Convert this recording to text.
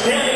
Stand